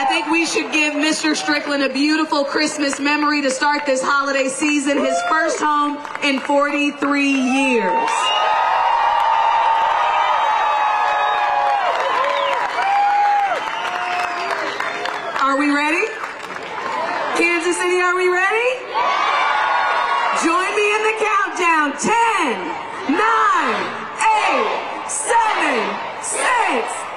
I think we should give Mr. Strickland a beautiful Christmas memory to start this holiday season, his first home in 43 years. Are we ready? Kansas City, are we ready? Join me in the countdown. 10, 9, 8, 7, 6,